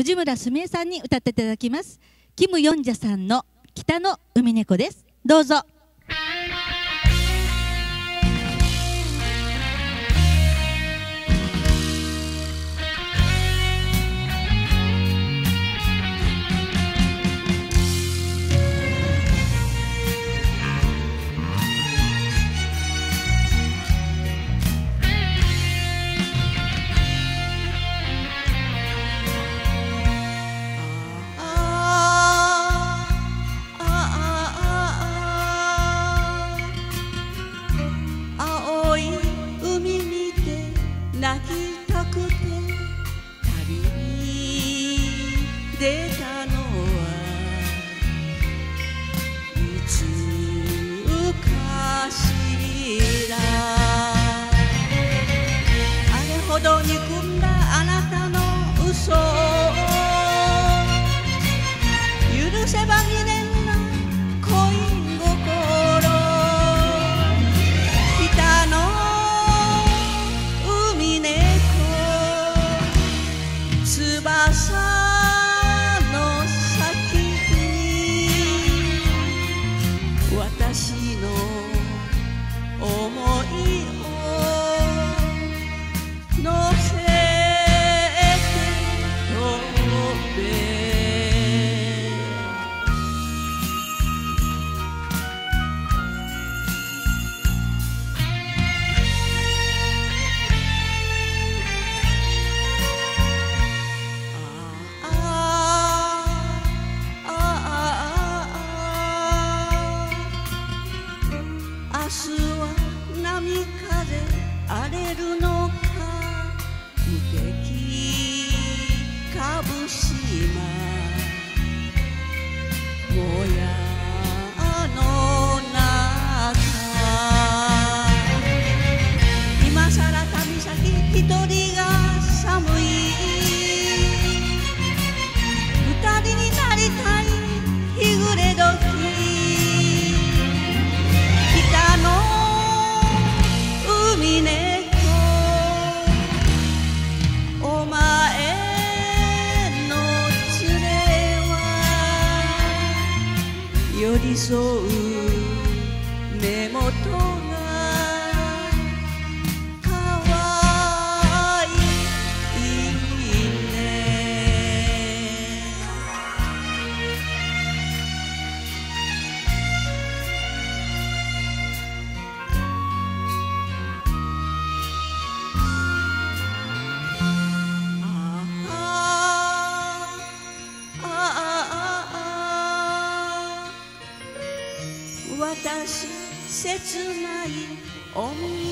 藤村すみえさんに歌っていただきます。キム・ヨンジャさんの北の海猫です。どうぞ。私の思いれるのか？無敵株島もやの中。今さら旅先一人寄り添う目元私切ない思い